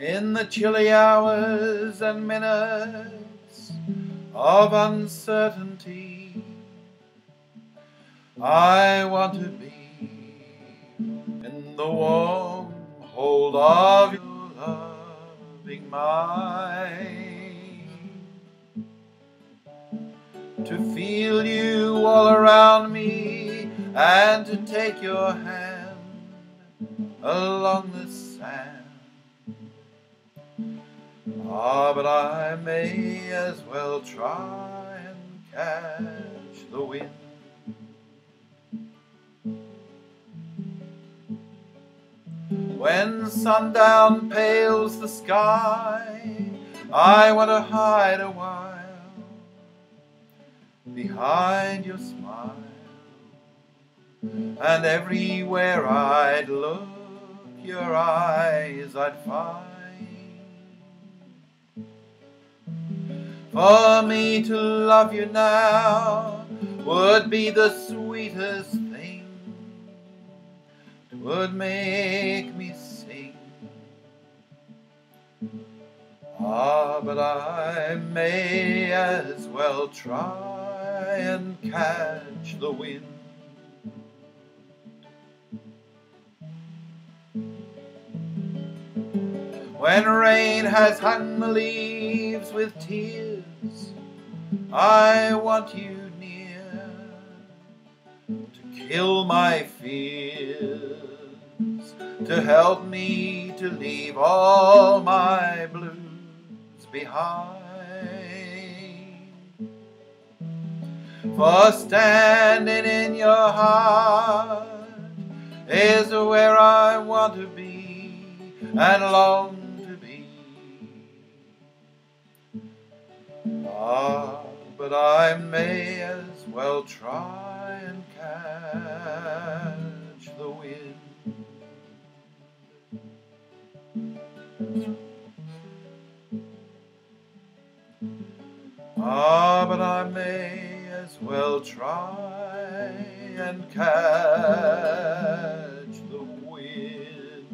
In the chilly hours and minutes of uncertainty, I want to be in the warm hold of your loving mind. To feel you all around me and to take your hand along the sand. Ah, but I may as well try and catch the wind. When sundown pales the sky, I want to hide a while behind your smile. And everywhere I'd look, your eyes I'd find. For me to love you now would be the sweetest thing. Would make me sing. Ah, but I may as well try and catch the wind. When rain has hung the leaves with tears, I want you near to kill my fears, to help me to leave all my blues behind. For standing in your heart is where I want to be and long but I may as well try and catch the wind. Ah, but I may as well try and catch the wind.